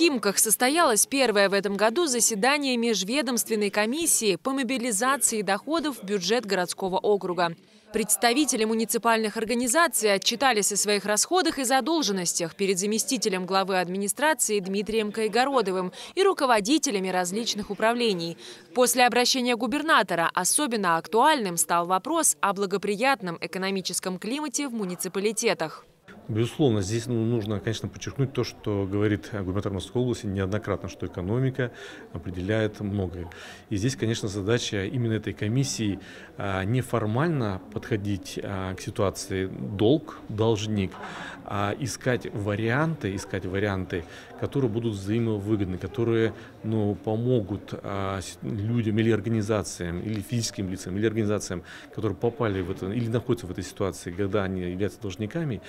Химках состоялось первое в этом году заседание межведомственной комиссии по мобилизации доходов в бюджет городского округа. Представители муниципальных организаций отчитались о своих расходах и задолженностях перед заместителем главы администрации Дмитрием Кайгородовым и руководителями различных управлений. После обращения губернатора особенно актуальным стал вопрос о благоприятном экономическом климате в муниципалитетах. Безусловно, здесь ну, нужно, конечно, подчеркнуть то, что говорит губернатор Московской области неоднократно, что экономика определяет многое. И здесь, конечно, задача именно этой комиссии а, неформально подходить а, к ситуации долг, должник, а искать варианты, искать варианты, которые будут взаимовыгодны, которые ну, помогут а, людям или организациям, или физическим лицам, или организациям, которые попали в это, или находятся в этой ситуации, когда они являются должниками,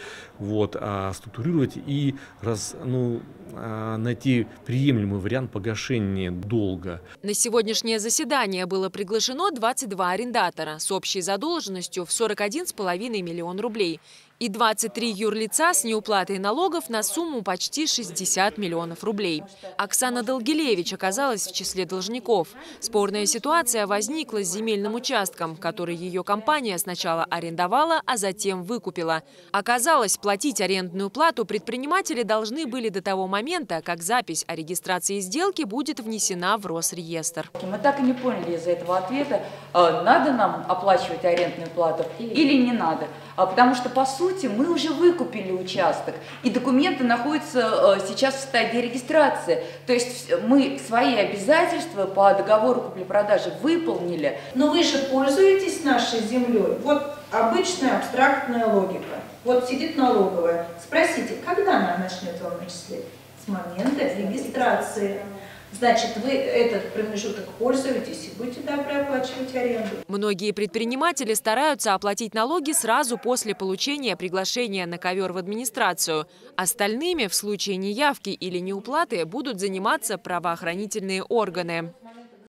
вот, а, структурировать и раз, ну, а, найти приемлемый вариант погашения долга. На сегодняшнее заседание было приглашено 22 арендатора с общей задолженностью в 41,5 миллион рублей и 23 юрлица с неуплатой налогов на сумму почти 60 миллионов рублей. Оксана Долгилевич оказалась в числе должников. Спорная ситуация возникла с земельным участком, который ее компания сначала арендовала, а затем выкупила. Оказалось, платить арендную плату предприниматели должны были до того момента, как запись о регистрации сделки будет внесена в Росреестр. Мы так и не поняли из этого ответа, э, надо нам оплачивать арендную плату или не надо. А потому что, по сути, мы уже выкупили участок, и документы находятся э, сейчас в стадии регистрации. То есть мы свои обязательства по договору купли-продажи выполнили. Но вы же пользуетесь нашей землей. Вот обычная абстрактная логика. Вот сидит налоговая. Спросите, когда она начнет вам начислять? С момента регистрации. Значит, вы этот промежуток пользуетесь и будете добры оплачивать аренду. Многие предприниматели стараются оплатить налоги сразу после получения приглашения на ковер в администрацию. Остальными в случае неявки или неуплаты будут заниматься правоохранительные органы.